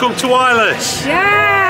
Welcome to Wireless. Yeah.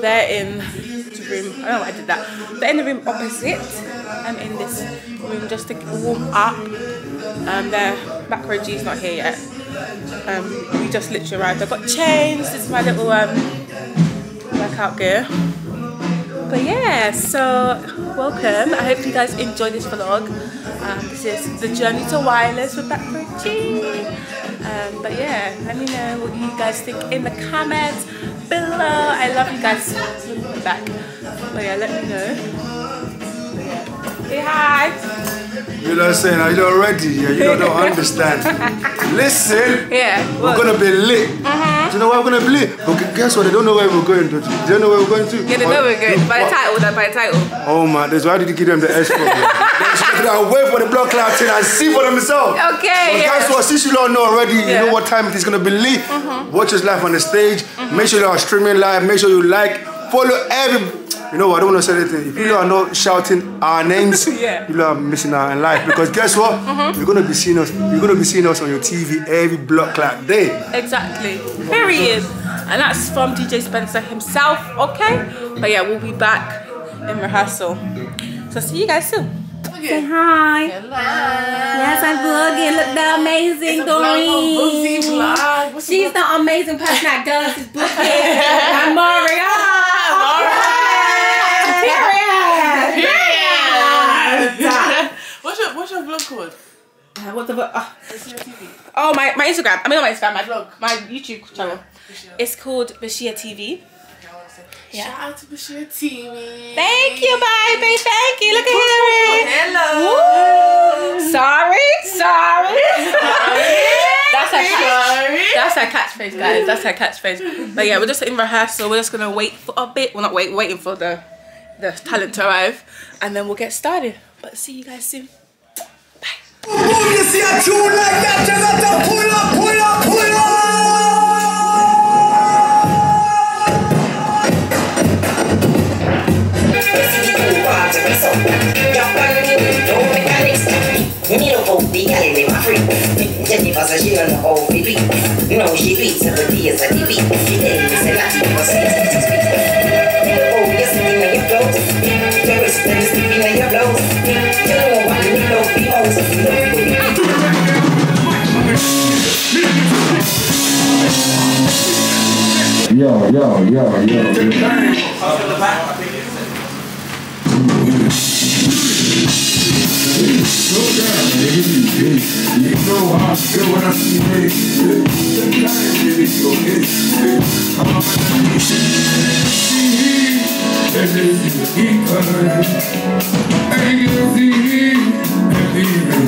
They're in the room, I don't know I did that. They're in the room opposite. I'm in this room just to warm up. Um, their macro G's not here yet. Um, we just literally arrived. I've got changed. This is my little um, workout gear. But yeah, so welcome. I hope you guys enjoy this vlog. Um, this is the journey to wireless with Backroad Gee. Um, but yeah, let me know what you guys think in the comments below. I love you guys. Back. But yeah, let me know. You know what I'm saying? Are you not ready? Yeah, you don't, don't understand. Listen, Yeah. we're gonna be lit. Mm-hmm. Do you know where we're gonna be lit? Okay, guess what? They don't know where we're going to. They don't know where we're going to. Yeah, they know we're good. By title, though, by title. Oh man, that's why did you give them the S for? They wait for the blood thing and see for themselves. Okay, But yeah. guys, what? Since you don't know already, you know what time it is gonna be lit. Mm-hmm. Watch us live on the stage. Mm-hmm. Make sure you are streaming live. Make sure you like, follow every. You know? I don't want to say anything. If you mm. are not shouting our names, Yeah. you are missing out in life. Because guess what? Mm-hmm. You're gonna be seeing us. You're gonna be seeing us on your TV every block clock day. Exactly. Period. And that's from DJ Spencer himself, okay? But yeah, we'll be back in rehearsal. So see you guys soon. Say hi. Yes, I'm vlogging. Look the amazing Doreen. She's the amazing person that does this booking. I'm Maria. Period. What's your what's your vlog called? Uh, What the vo- uh, TV? Oh, my, my Instagram. I mean, not my Instagram, my vlog, my YouTube channel. It's called Bocie TV. Yeah. Shout out to Bocie TV. Thank you, baby. Thank you. Look at Hillary. Hello. Woo. Sorry. Sorry. That's her Sorry. That's her catchphrase, guys. That's her catchphrase. But yeah, we're just in rehearsal. We're just gonna wait for a bit. Well, not wait. We're waiting for the the talent to arrive, and then we'll get started. But see you guys soon. You see a tune like that, you got to pull up, pull up, pull up. Jenny passagier on all the beat. No, she beats every day as a TV. She did this and that, she was six, six feet. You know how I feel when I see me. Sometimes, baby, go hit. I'm on my knees. And this is the heat coming. I can see and is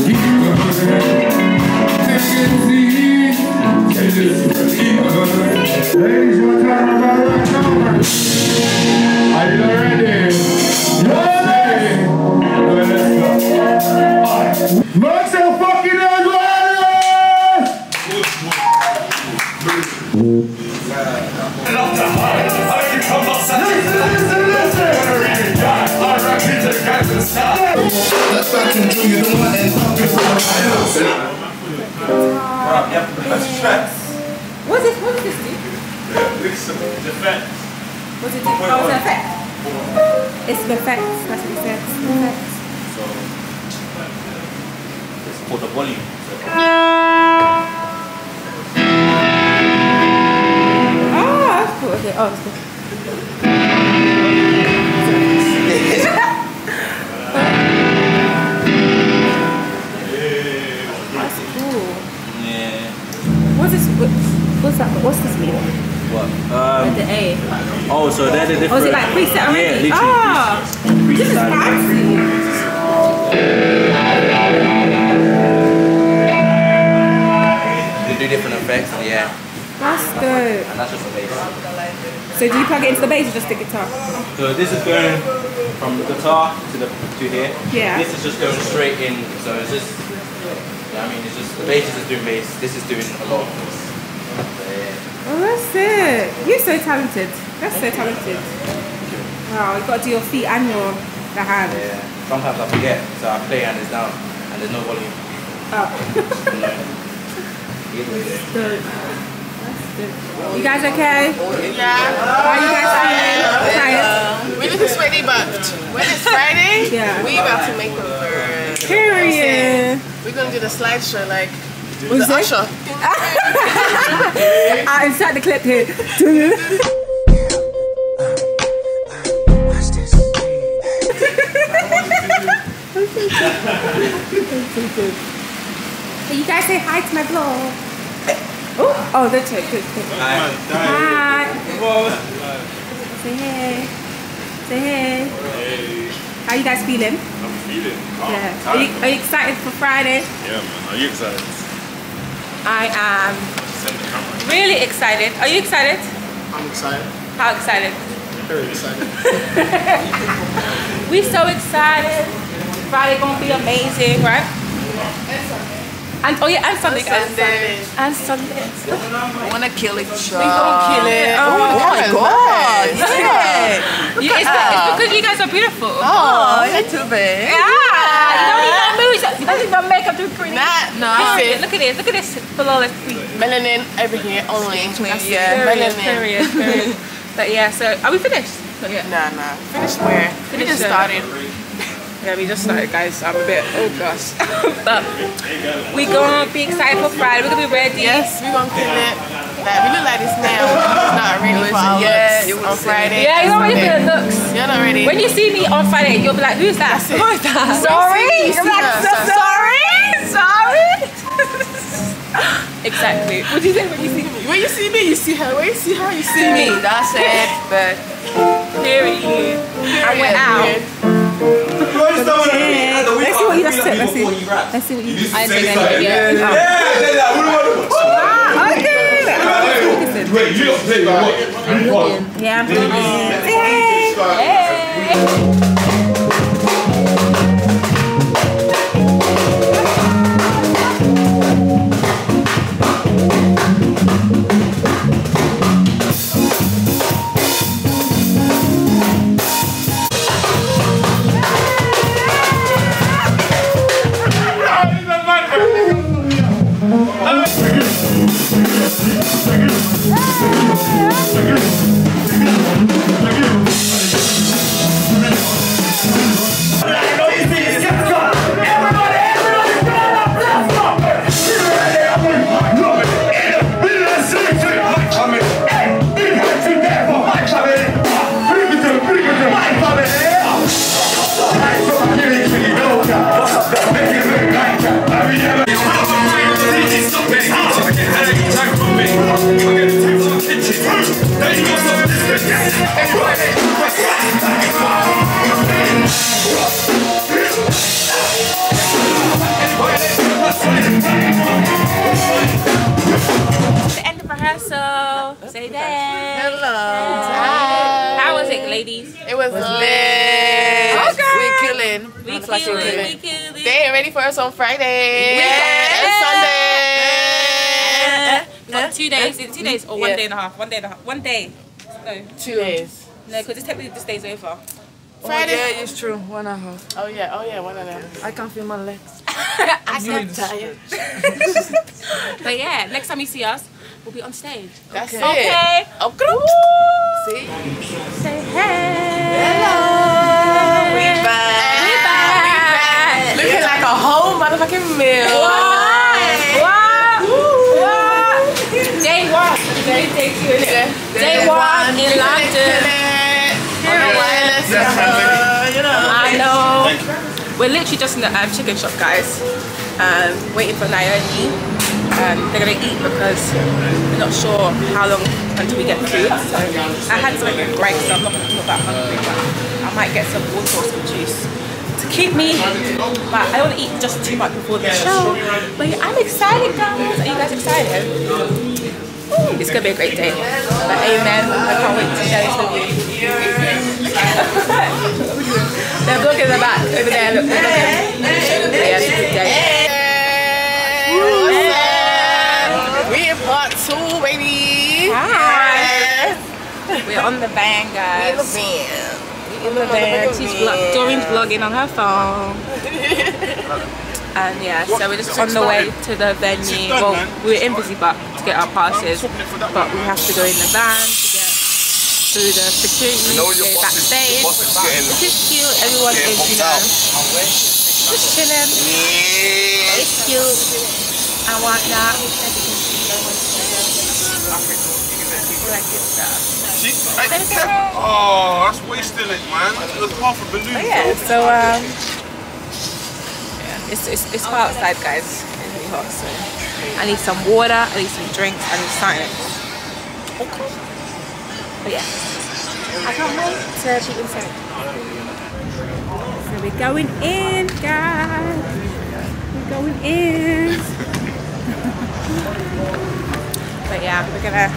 Oh, it's an effect. It's the effects. That's what he said. It's the effects. for the volume. So, Oh, that's cool. Okay. Oh, that's cool. That's cool. yeah. What's this? What, what's that? What's this mean? What? Um, The A. oh, so they're the Oh, different. is it like preset Yeah, already? literally. Ah, this is fancy. They do different effects, yeah, That's good. and that's just the bass. So do you plug it into the bass or just the guitar? So this is going from the guitar to the to here. Yeah. This is just going straight in, so it's just, yeah, I mean, it's just, the bass is just doing bass, this is doing a lot of that's it. You're so talented. That's so talented. Wow, you got to do your feet and your the hand. Yeah. Sometimes I forget, so I play and it's down, and there's no volume. Oh. You. Either way. Good. That's good. You guys okay? Yeah. How are you guys feeling? Tired? We look sweaty, but when it's Friday, Yeah. we about to make a bird. Period. We're gonna do the slideshow like What's the that? usher. I insert the clip here. Hey, you guys say hi to my vlog. Oh, oh, that's it. Good, good. Hi. Hi. Say hey. Say hey. How you guys feeling? I'm feeling. Oh, Yeah. Are you, are you excited for Friday? Yeah, man. Are you excited? I am Send the camera. really excited. Are you excited? I'm excited. How excited? Very excited. We're so excited. Friday gonna be amazing, right? And oh yeah, and Sunday, guys. Sunday. And Sunday. I wanna kill it. We gonna kill it. Oh, oh my god. Yeah, it's, it's because you guys are beautiful. Oh, oh. not too bad. Yeah, you don't need no moves. You don't need no makeup to be pretty. Nah, no. Period. Look at this. Look at this flawless queen. Melanin every here only. That's it. Period. Melanin. Period. Period. but yeah, so are we finished? Yet. Nah, nah. Finish where? We Finish just started. Yeah, we just started, guys. I'm a bit, oh gosh. but we gonna be excited for Friday. We're gonna be ready. Yes, we gonna kill it. Like, we look like this now. It's not ready for our Yes, looks on Friday. Yeah, you're not ready for the looks. You're not ready. When you see me on Friday, you'll be like, who's that? Who is that? Sorry. you you're like, her. sorry. Sorry. exactly. What do you think when you see me? When you see me, you see her. When you see her, you see me. That's it. But period. I went out. Let's see what you just took. Let's see. Let's see what you just I didn't take any video. Ah, okay. Wait, you don't play? Yeah, I'm. Say hey. Hey. One day and a half? One day and a half. One day. No, Two days. no, because this technically this day's over. Oh, Friday. Yeah, it's true. One and a half. Oh yeah. Oh yeah. One of them. I can't feel my legs. I'm so tired. But yeah, next time you see us, we'll be on stage. That's it. Okay. Okay. See. Say hey. Hello. We back. We back. Looking like a whole motherfucking meal. In London. I know. We're literally just in the um, chicken shop, guys. Um, waiting for Naomi. Um, they're gonna eat because we're not sure how long until we get food. So I had something to break, so I'm not, not that hungry, but I might get some water or some juice to keep me. But I don't want to eat just too much before the show. But yeah, I'm excited, guys. Are you guys excited? It's gonna be a great day. But amen. I can't wait to share this with you. They're vlogging in the back over there. Look, look at them. Yeah, it's a good day. We in part two, baby. Hi. We're on the van, guys. We in the van. On the van. She's vlog- Doreen's vlogging on her phone. And yeah, so we're just on the way to the venue. Well, we're in Busy Buck to get our passes, but we have to go in the van to get through the security, go backstage. This is cute. Everyone is, you know, just chilling. It's cute and whatnot. Like this stuff. Oh, that's wasting it, man. That's half a balloon. But yeah, so um, yeah, it's, it's, it's hot outside, guys. It's really hot, so I need some water, I need some drinks, I need something. But yeah, I can't wait to be inside. So we're going in, guys. We're going in. but yeah, we're gonna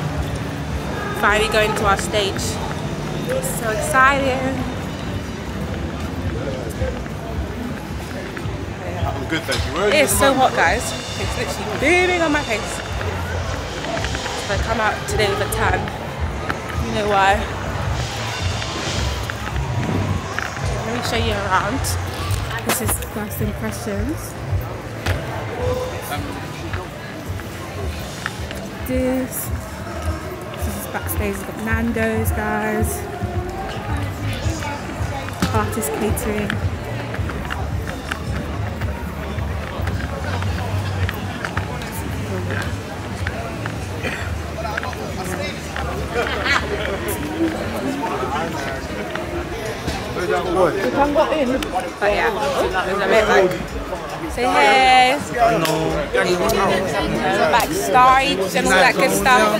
finally go into our stage. So excited. I'm good, thank you. Where? It's so hot, guys. It's literally beaming on my face. So I come out today with a tan. You know why? Let me show you around. This is first impressions. This. This is backstage. We've got Nando's, guys. Artist catering. But yeah, there's a bit like, say hey. Hello. Backstage and all that good stuff.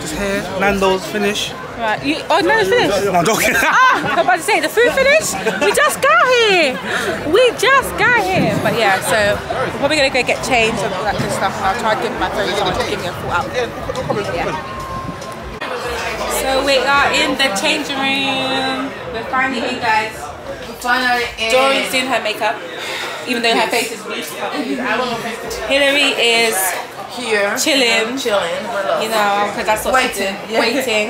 Just here. Nando's finish. Right, you, oh no, it's finished. No, I'm joking. Ah, I'm about to say, the food finished? We just got here. We just got here. But yeah, so we're probably gonna go get changed and all that good stuff. And I'll try to give my phone so to give me a full out. Yeah. So we are in the changing room. We're finally in, guys. We're Finally, in. Dory's doing her makeup, even though her face is loose. Hillary is here, chilling, chilling, you know, because that's what she's Waiting, doing, yeah. waiting.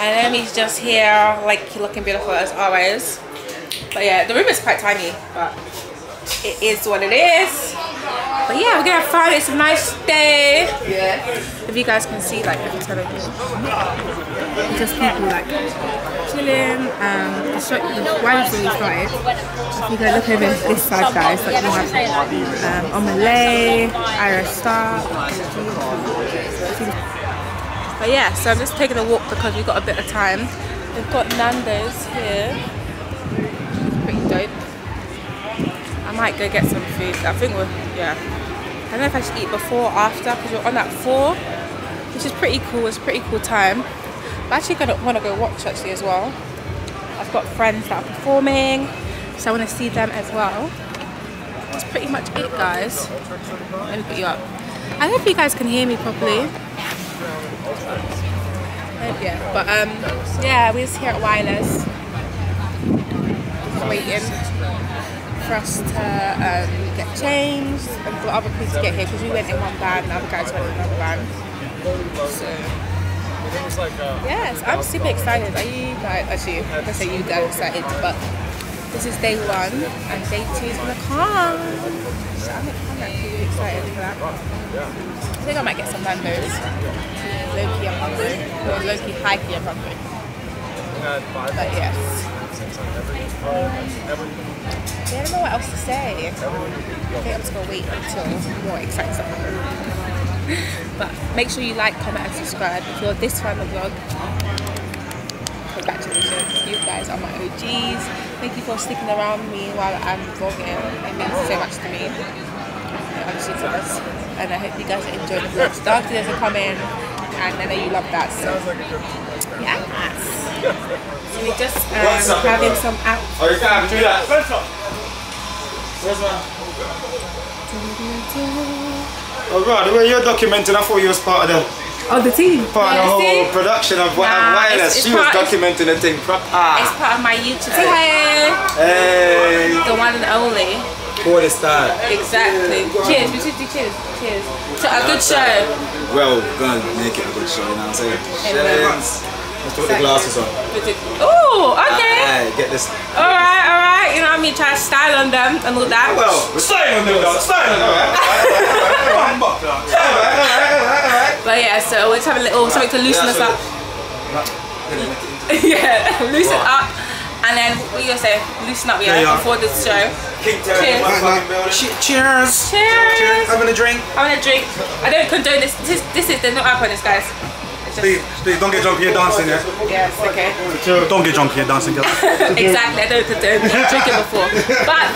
And Emmy's just here, like looking beautiful as always. But yeah, the room is quite tiny, but it is what it is. But yeah, we're gonna find it's a nice day. Yeah. If you guys can see, like, if you turn it on. just people like chilling. Um, the show, the wine really started. If you go look over this side, guys, like we have um, Omah Lay, Ira Stark. But yeah, so I'm just taking a walk because we've got a bit of time. We've got Nando's here. Might go get some food. I think we're, yeah. I don't know if I should eat before or after because we're on at four, which is pretty cool. It's pretty cool time. I'm actually gonna want to go watch actually as well. I've got friends that are performing, so I want to see them as well. That's pretty much it, guys. Let me put you up. I if you guys can hear me properly. Hope yeah, but um, yeah, we're just here at Wireless, waiting for us to um, get changed and for other people to get here because we went in one van, the other guys went in another van. So yes, I'm super excited. Are you guys? Actually, gonna say you guys excited, but this is day one and day two is gonna come. So I'm, actually excited for that. I think I might get some Nando's. Low-key, I'm hungry. Low-key, high-key, I'm hungry. But yes. Yeah, I don't know what else to say. I think I'm just gonna wait until more exciting stuff but make sure you like, comment, and subscribe if you're this fan of the vlog. Congratulations, you guys are my OGs. Thank you for sticking around me while I'm vlogging. It means so much to me. It honestly does. And I hope you guys enjoy enjoying the vlog. Dark videos are coming, and I know you love that. So, yes. So we're just um, having some out. Oh, you can't do that. First one. First one. Oh, bro, the way you're documenting, I thought you was part of the Oh, the team. part Yeah, of the see? whole production of Wild Nah, Wireless. it's- it's she was documenting the thing proper. It's part of my YouTube. Say hi. Hey, The one and only. what is that? Exactly. Cheers. We should do cheers. Cheers. To a good show. Well, gonna make it a good show, you know what I'm saying? Amen. Cheers. Let's put the glasses on. Oh, okay. Hey, get this. Alright, alright. You know what I mean? Try to style on them and all that. Well, we're staying on them, though. Staying on them. But yeah, so we're just having a little something to loosen us up. yeah, loosen up. And then what you gonna say? Loosen up, yeah, Yeah, yeah. before this show. Cheers. Cheers. Cheers. Having a drink. Having a drink. I don't condone this. This, this is there's no alcohol in this, guys. It's just, Steve, Steve, don't get drunk here dancing, yeah? yes, okay. Don't get drunk here dancing, girl. exactly. I don't condone drinking before, but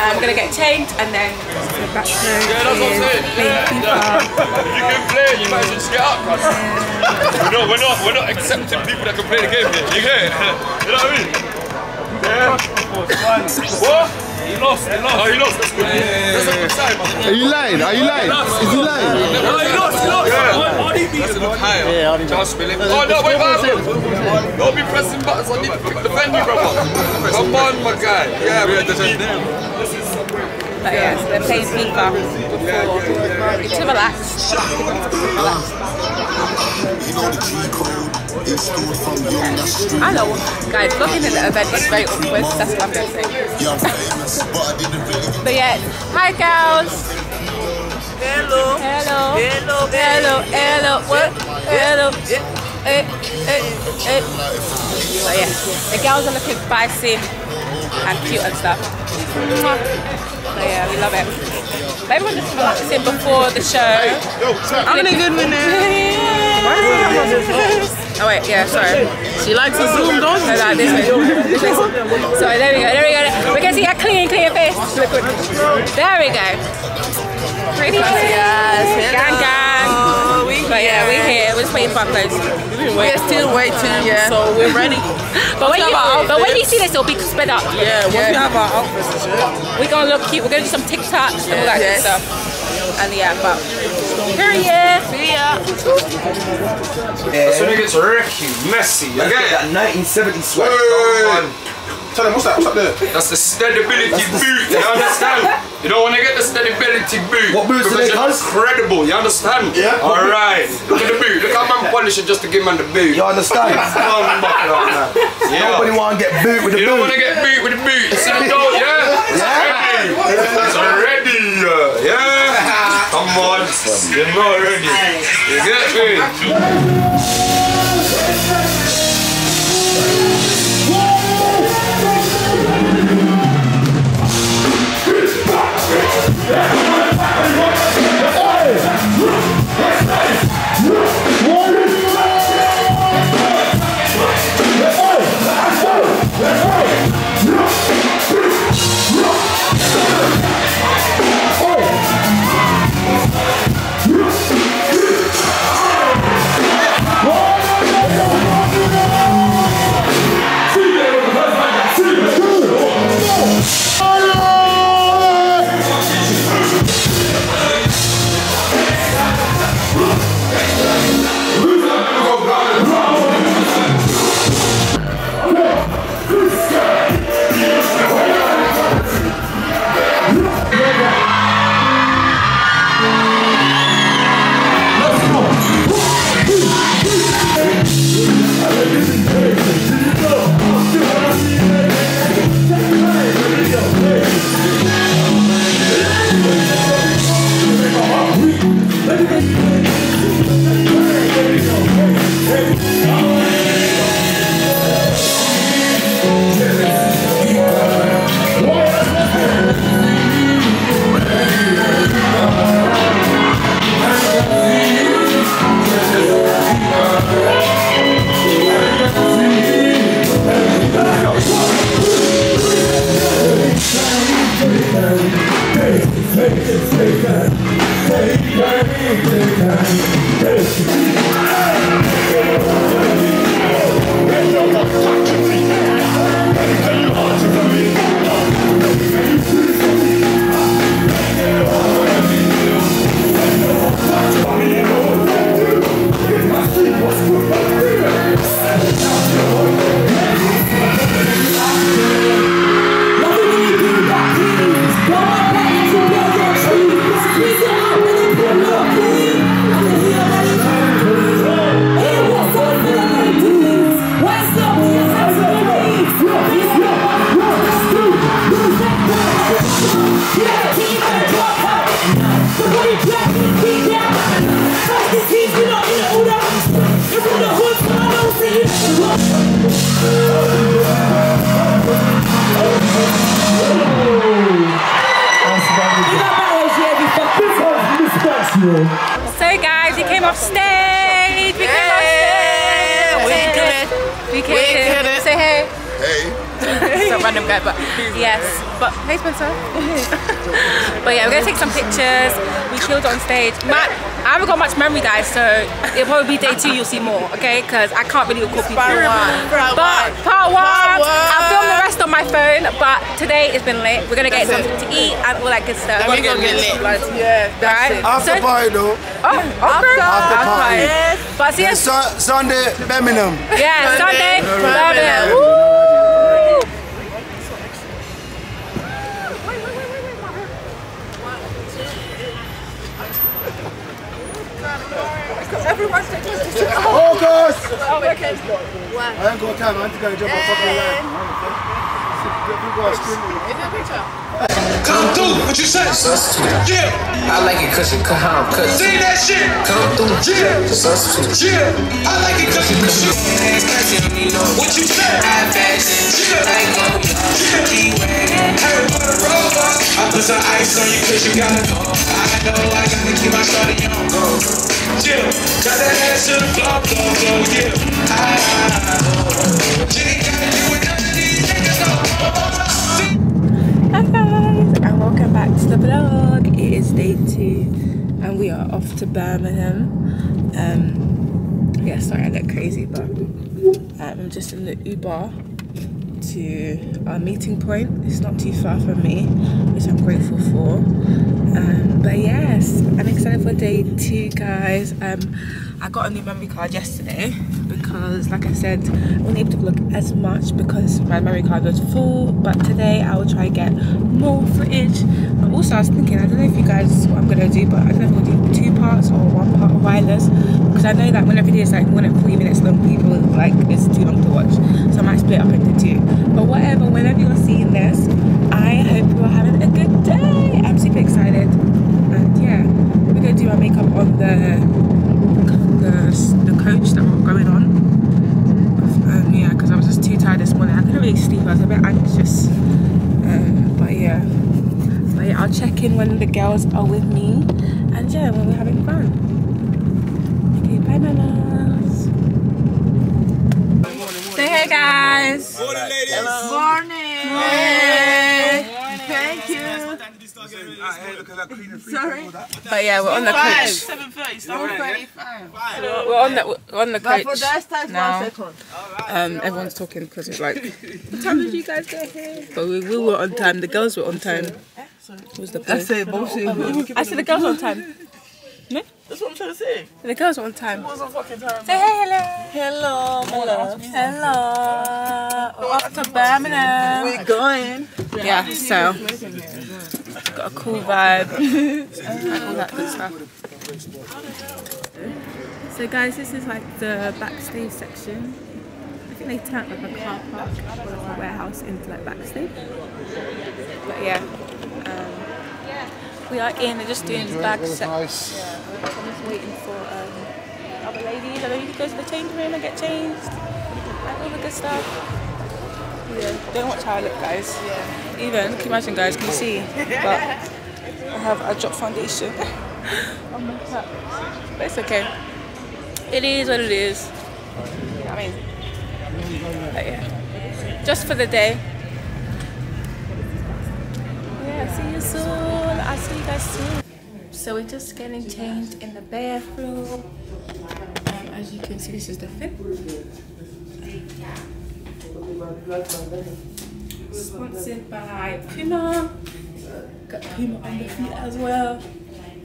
I'm gonna get changed and then go back to Yeah, that's what I'm saying. Yeah, yeah. You can play, you might as well just get up, man. we're, not, we're, not, we're not accepting people that can play the game here. You get it? You know what I mean? Yeah. What? He lost, he lost. Oh, he lost. That's good. That's a good sign, man. Are you lying? Are you lying? Is he lying? No, he lost, he lost. Yeah. Arnie beat him. Yeah, Arnie Just spill it. Oh, no, wait, what happened? Don't be pressing buttons. I need to defend you, brother. Come on, my guy. Yeah, we to defend him. But yeah, so they're playing FIFA before. It's to relax. I know, guys, looking at the event is very awkward. That's what I'm gonna say. but yeah, hi girls. Hello. Hello. Hello. Hello. Hello. What? Hello. Eh, eh, eh. But yeah, the girls are looking spicy and cute and stuff. Mwah. So yeah, we love it. But everyone just relaxing before the show. I'm in a good mood now. Oh wait, yeah, sorry. She likes to zoom, don't No, no, this way. This way. Sorry, there we go, there we go. We can see her clean, clean face. Look, look. There we go. Pretty Yes, Gang, gang. But yeah, we're here. We're just waiting for our clothes. We're still waiting, Yeah. so we're ready. But when you, we have our but when you see this, it'll be sped up. Yeah, once we have our outfits and shit. We're gonna look cute. We're gonna do some TikToks and all that Yes. good stuff. And yeah, but period. See ya. So niggas wrecky, messy. You get that 1970 swag. Tell them, what's that? What's up there? That's the steadability boot. You understand? You don't want to get the steadability boot. What boots do because they you're cause? Credible. You understand? Yeah. All right. Look at the boot. Look how man polish it just to give man the boot. You understand? Come back up, man. Yeah. Nobody want to get boot with the boot. You don't want boot. to get beat with the boot. You see the goal, yeah? It's ready. It's ready. uh, Yeah. Come on. You're not ready. You get me? So guys, we came off stage. We came off stage. We did it. We did it. Say hey. Hey. Some random guy, but yes. But hey, Spencer. but yeah, we're gonna take some pictures. We chilled on stage. Matt I haven't got much memory, guys, so it'll probably be day two. You'll see more, okay? Because I can't really recall people. Part one. Part But one. part one, Part one. I filmed the rest on my phone. But today it's been late. We're gonna get That's something to eat and all that good stuff. Then we gonna get lit. Yeah, that's Right? it. After So- party though. Oh, okay. After party. Yes. But see, Then Sun- Sunday, Birmingham. yeah, Sunday, Sunday, Birmingham. Birmingham. Woo! Focus! I ain't got time. I ain't gonna jump on fucking line. People are screaming. Come through, what you say? Yeah, I like it cause you come home, cause see that shit. come through. Yeah, Substitute. yeah, I like it cause you cause you. What you say? High fashion, Yeah, like oh, yeah. Hey, for the robots, I put some ice on you cause you gotta know. I know I gotta keep my shorty on go. Yeah, got that ass the. Hi guys, and welcome back to the vlog. It is day two, and we are off to Birmingham. Um, yeah, sorry I look crazy, but um, I'm just in the Uber to our meeting point. It's not too far from me, which I'm grateful for. Um, but yes, I'm excited for day two, guys. Um, I got a new memory card yesterday because, like I said, I wasn't able to vlog as much because my memory card was full. But today I will try and get more footage. Also, I was thinking, I don't know if you guys what I'm gonna do, but I don't know if I'm gonna do two parts or one part of wireless because I know that when a video is like one and three minutes long, people like it's too long to watch. So I might split up into two. But whatever, whenever you're seeing this, I hope you are having a good day. I'm super excited, and yeah, we're gonna do our makeup on the the, the coach that we're going on. Um, yeah, because I was just too tired this morning. I couldn't really sleep. I was a bit anxious. Um, but yeah, but yeah, I'll check in when the girls are with me, and yeah, when we're having fun. Okay, bye, my loves. Say hey, guys. Morning. Morning. Thank you. Sorry. But yeah, we're on the coach. Seven thirty. Seven thirty-five. We're on the we're on the But coach for that time, now. Um, everyone's talking because it's like, what time did you guys get here? But we, we were on time. The girls were on time. What was the point? That's it, bullshit. I said the girls on time. No? That's what I'm trying to say. The girls on time. What's on fucking time? Say hey, hello. Hello, my love. Hello. We're off to Birmingham. We're going. Yeah, so got a cool vibe and all that good stuff. So guys, this is like the backstage section. I think they turned like a car park or like a warehouse into like backstage. But yeah, um, we are in. They're just doing bag set. Yeah, I'm just waiting for um, other ladies. I know you can go to the change room and get changed. Like all the good stuff. Yeah, don't watch how I look, guys. Yeah. Even, can you imagine, guys? Can you see? But I have a drop foundation on my top. But it's okay. It is what it is. You I mean? But yeah, just for the day. Yeah, see you soon. I'll see you guys soon. So we're just getting changed in the bathroom. Um, as you can see, this is the fit. Sponsored by Puma. Got Puma on the feet as well.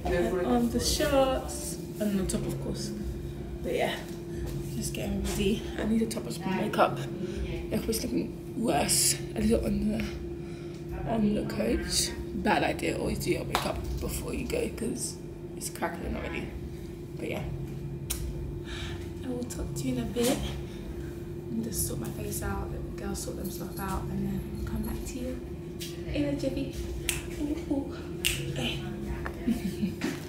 And on the shorts. And on top, of course. But yeah, just getting ready. I need to top up my makeup. If it's looking worse, a little on the on the coach. Bad idea. Always do your makeup before you go because it's crackling already. But yeah, I will talk to you in a bit. And just sort my face out. Let the girls sort themselves out, and then come back to you in a jiffy.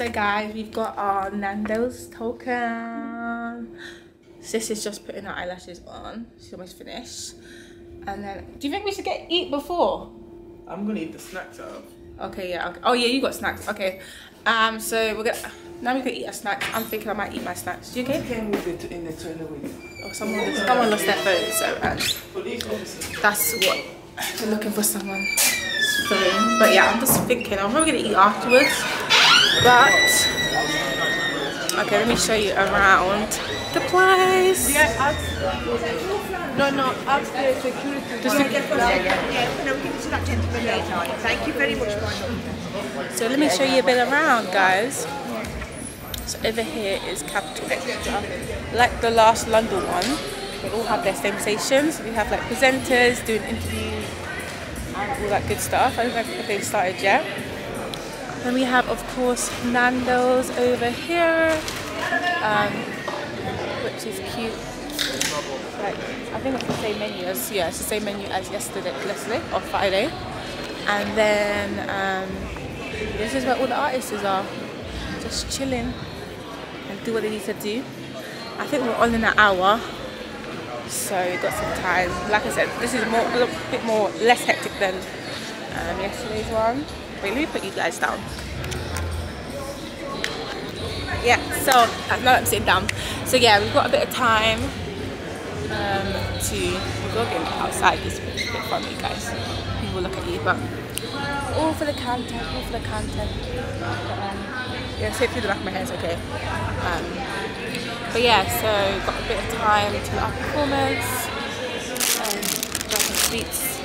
So guys, we've got our Nando's token. Sis is just putting her eyelashes on. She's almost finished. And then, do you think we should get eat before? I'm gonna eat the snacks out. Okay, yeah. Okay. Oh yeah, you got snacks. Okay. Um. So we're gonna now we can eat our snacks. I'm thinking I might eat my snacks. You okay? Came with it in the toilet with you. Oh, someone someone lost their phone. So um, that's what we're looking for someone. phone. But yeah, I'm just thinking. I'm probably gonna eat afterwards. But okay, let me show you around the place. Yeah, no, no, ask the security. The sec- yeah. No, give it to that gentleman later. Thank you very much, So let me show you a bit around, guys. So over here is Capital XTRA. Like the last London one, they all have their same stations. We have like presenters doing interviews and all that good stuff. I don't know if they've started yet. Then we have, of course, Nando's over here, um, which is cute. Like, I think it's the same menu as yeah, it's the same menu as yesterday, yesterday or Friday. And then um, this is where all the artists are, just chilling and do what they need to do. I think we're all in an hour, so we've got some time. Like I said, this is more, a bit more less hectic than um, yesterday's one. Wait, let me put you guys down. Yeah, so now I'm sitting down. So yeah, we've got a bit of time um, to go again outside. This is a bit you guys. People look at you, but all for the content, all for the content. But, um, yeah, sit through the back of my hair, it's okay. Um, but yeah, so got a bit of time to our performance, um, grab some sweets.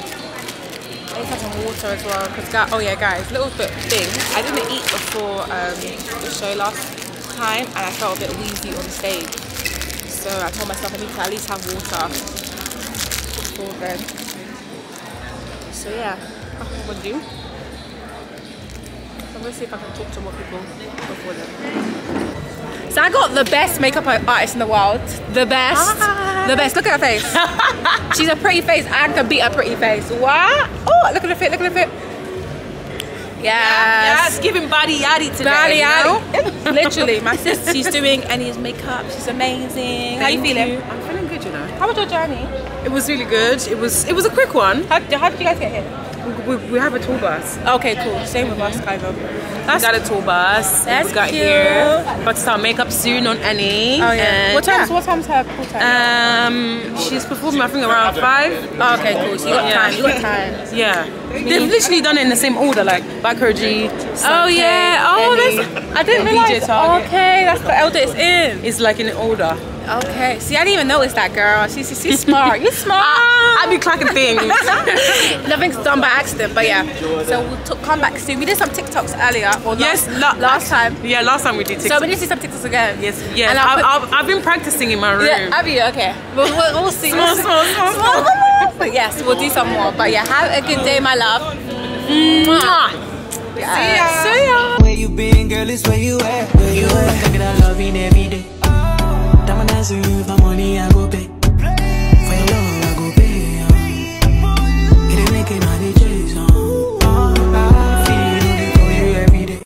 Let's have some water as well, because oh yeah, guys, little bit thing. I didn't eat before um, the show last time, and I felt a bit wheezy on stage. So I told myself I need to at least have water before then. So yeah, that's what I'm gonna do. I'm gonna see if I can talk to more people before then. So I got the best makeup artist in the world. The best. The best. Look at her face. She's a pretty face. I can beat a pretty face. What? Oh, look at the fit. Look at the fit. Yes. Yes, giving body yaddy today. Body you know? Literally, my sister, she's doing Annie's makeup. She's amazing. How you feeling? you. I'm feeling good, you know. How was your journey? It was really good. It was it was a quick one. How, how did you guys get here? We, we, we have a tour bus. Okay, cool. Same with us, kind of. we got a tour bus. That's we got cute. here. About to start makeup soon on Annie. Oh yeah. And What time's yeah. what time's her full time? Um, she's performing I think around five. Oh, okay, cool. So you got time. You got time. Yeah. They've literally done it in the same order, like G. Oh yeah. Oh, that's. I didn't realize. Okay, that's the elder it's in. It's like in order. Okay. See, I didn't even notice that girl. She's she's smart. You smart. I be clacking things. Nothing's done by accident, but yeah. So we'll come back soon. We did some TikToks earlier. Or yes, last, la- last time. Yeah, last time we did TikToks. So we need to see some TikToks again. yes, I'll I've, I've, I've been practicing in my room. Yeah, have you? Okay. We'll, we'll, we'll see. Small, small, small, small, small. But yes, we'll do some more. But yeah, have a good day, my love. Mwah. Yeah. See ya. Where you been, girl, it's where you at. Where you at? Thinking I love you every day. Diamond dancing with my money, I go pay. For your love, I go pay. Uh. It ain't making all the chase. I feel it for you every day.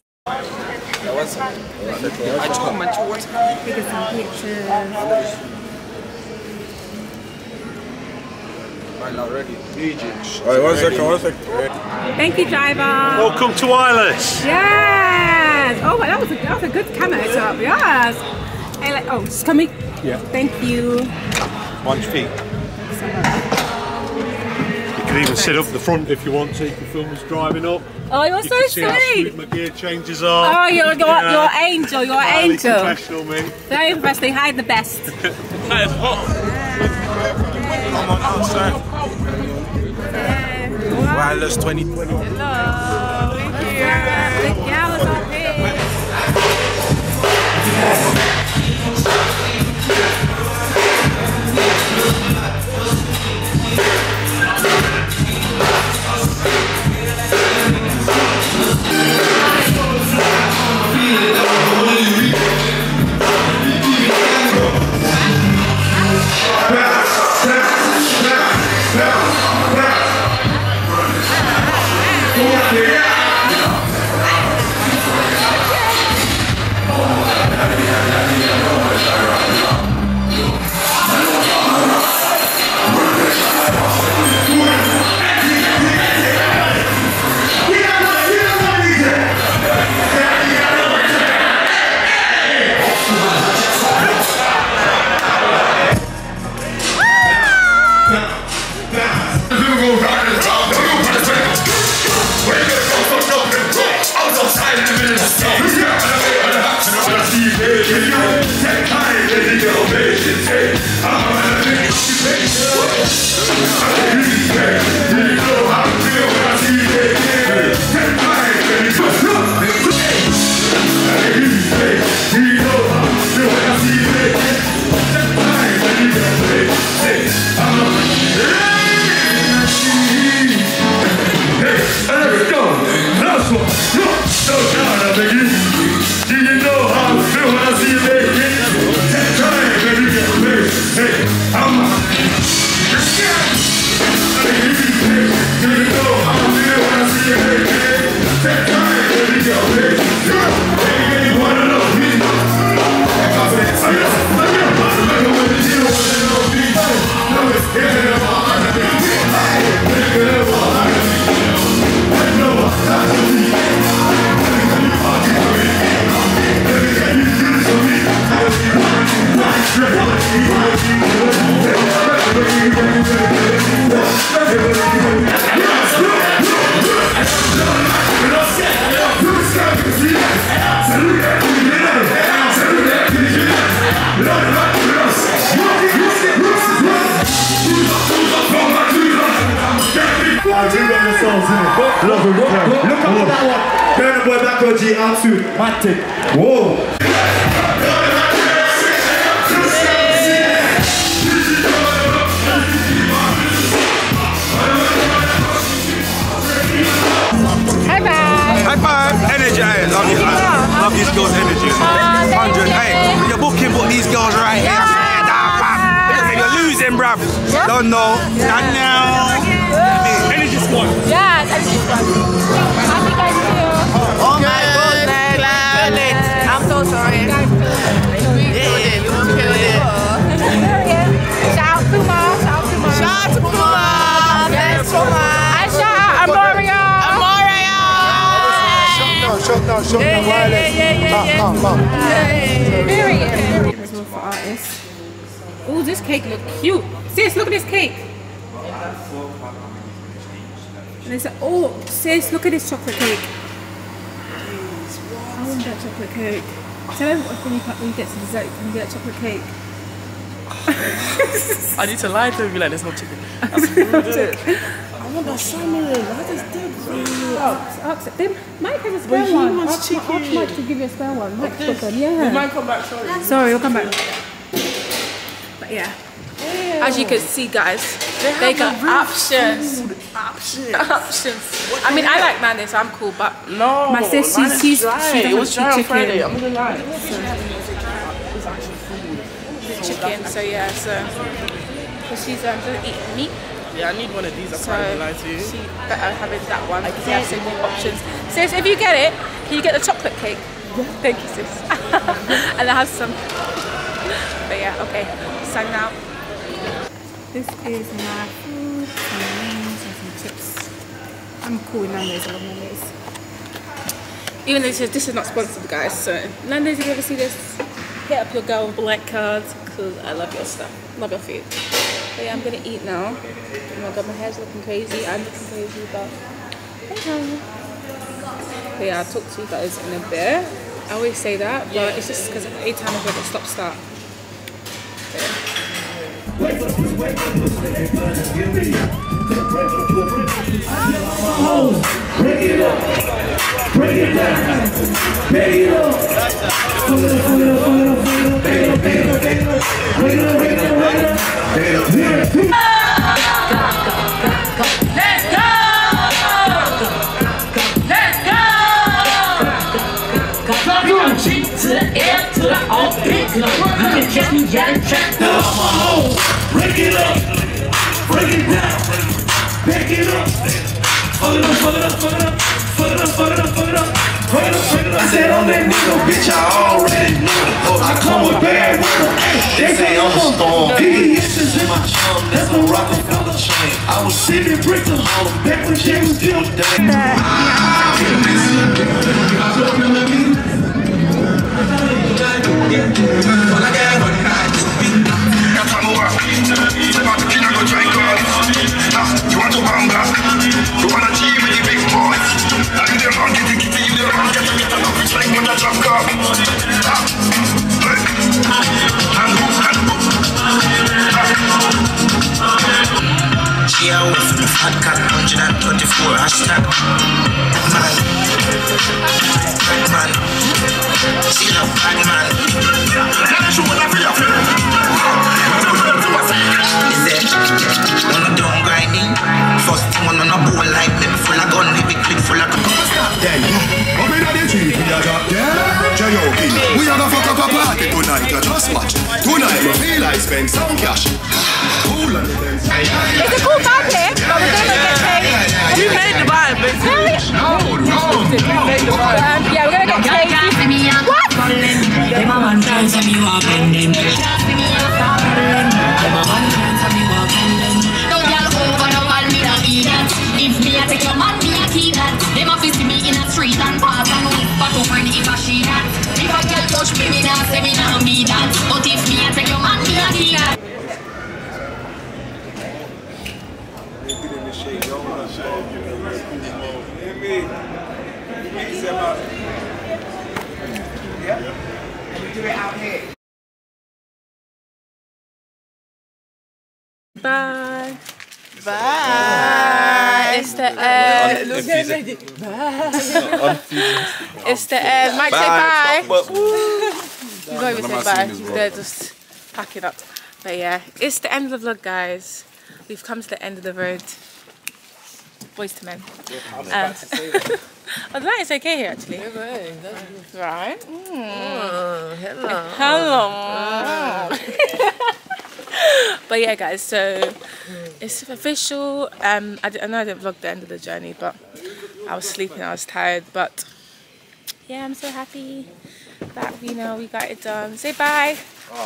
I just got my water. Taking some pictures. Alright, one second, one second. Thank you, driver. Welcome to Wireless. Yes. Oh, that was a, that was a good camera setup. Yes. Hey, like, oh, just coming. Yeah. Thank you. Mind your feet. You can even sit up the front if you want to. You can film us driving up. Oh, you're You so can see sweet. smooth my gear changes are. Oh, you're you're, Yeah. you're angel. You're Highly angel. professional, me. Very interesting. Hide the best. That is hot. Come on outside. Wireless 2020. Hello. The gal is here. 네. Baby. Oh my goodness, Planet. I'm so sorry. It. We killed it. Shout out Puma. Shout out Puma. Shout out to much. And shout out Amoria. Amoria. Shut down, shut down, Yeah, yeah, yeah, yeah, yeah, Bam, bam, bam. Period. As for artists. Oh, this cake look cute. Sis, look at this cake. And it's like, oh, sis, look at this chocolate cake. I want that chocolate cake. Tell me when you, when you get to dessert, you can get chocolate cake. I need to lie to him and be like, there's no chicken. I want that salmon. Why does that Ask them. Mike has a spare But one. ask, Mike- ask. Mike to give you a spare one. Mike's this? got them. Yeah. We might come back, sorry. Sorry, we'll come back. But yeah. As you can see, guys, they, got options. Options. Options. I mean, I like mayonnaise, so I'm cool, but No, my sister, she's, she's, dry. she's It was dry on chicken. Friday, I'm gonna lie. The chicken, so yeah, so. so she's um, doesn't eat meat. Yeah, I need one of these. I So can't lie to you. she better having that one because they have so many options. Sis, if you get it, can you get the chocolate cake? Yeah. Thank you, sis. and I have some. But yeah, okay. Sign out. This is my food, some wings and some chips. I'm cool with Nando's, I love Nando's. Even though this is, not sponsored, guys, so Nando's, if you ever see this, hit up your girl with black cards because I love your stuff, love your food. But yeah, I'm gonna eat now. Oh my god, my hair's looking crazy. I'm looking crazy, but okay. But yeah, I'll talk to you guys in a bit. I always say that, but it's just because every time I go to stop start. But yeah. Break it up. Break it down. Break it up. Fuck it up, fuck it up, fuck it up, fuck it up. Break it up, break it up, break it up. Break it up, break it up, break it up. Break it up. Let's go! Let's go! From G to the F to the O, big club. You can catch me out in traffic. Now I'm a hoe. Break it up. Break it down. Back it up. Fuck it up, fuck it up, fuck it up. Fuck it up, fuck it up, fuck it up. Fuck it up, fuck it up. I said I'm that nigga, bitch, I already know. I come with bad weather. They say I'm a storm. VVS's in my chum. That's no Rockefeller chain. I was sitting in Brixton Harlem back when James still You want Hotcat 124 hashtag man. Man. We are gonna fuck up a party tonight, you just. Tonight, we feel like spend some cash. Cool the. It's a cool party, Look. Bye. It's the end. Mike, say Bye. bye. You can't even say bye. They're just packing up. But yeah, it's the end of the vlog, guys. We've come to the end of the road. Boys to men. I was Um, about to say that. oh, the light is okay here, actually. Right. Oh, hello. Hello. but yeah, guys, so it's official. Um, I, I know I didn't vlog the end of the journey, but I was sleeping, I was tired. But yeah, I'm so happy that you know we got it done. Say bye.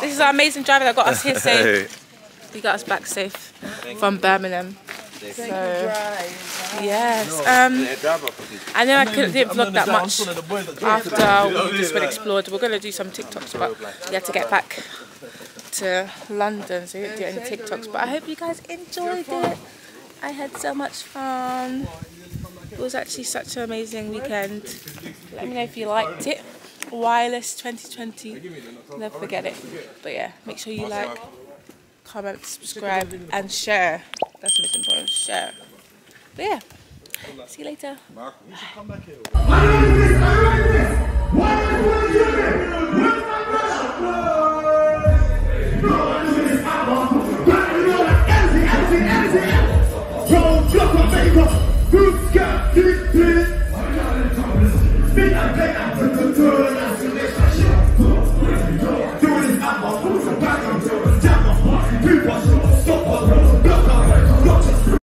This is our amazing driver that got us here safe. He got us back safe from Birmingham. So, yes. Um, I know I couldn't didn't vlog that much after we just went explored. We're gonna do some TikToks, but we had to get back to London, so we didn't do any TikToks. But I hope you guys enjoyed it. I had so much fun. It was actually such an amazing weekend. Let me know if you liked it. Wireless 2020. Never forget it. But yeah, make sure you like, comment, subscribe, and share. That's most important. Share. But yeah, see you later.